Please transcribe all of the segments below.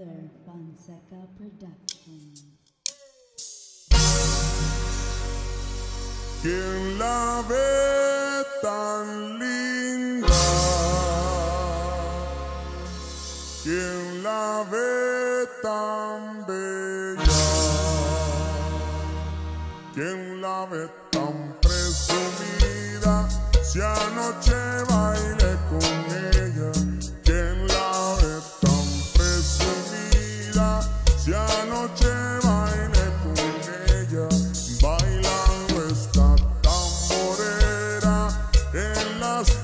Another Fonseca production. ¿Quién la ve tan linda? ¿Quién la ve tan bella? ¿Quién la ve tan en las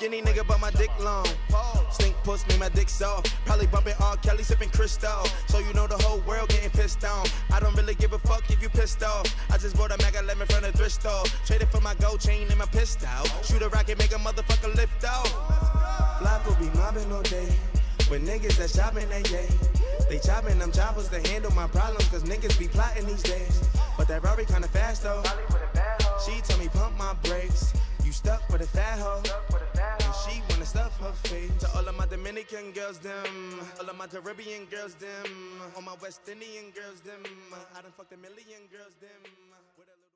Skinny nigga, but my dick long. Stink puss me, my dick soft. Probably bumping R. Kelly, sipping crystal. So you know the whole world getting pissed on. I don't really give a fuck if you pissed off. I just bought a Maga lemon from the thrift store. Traded for my gold chain and my pistol. Shoot a rocket, make a motherfucker lift off. will be mobbing all day. With niggas that shopping they yay. They chopping them choppers to handle my problems, cause niggas be plotting these days. But that Rory kinda fast though. She told me pump my brakes. You stuck with a fat hoe. Dominican girls, them. All of my Caribbean girls, them. All my West Indian girls, them. I done fucked a million girls, them.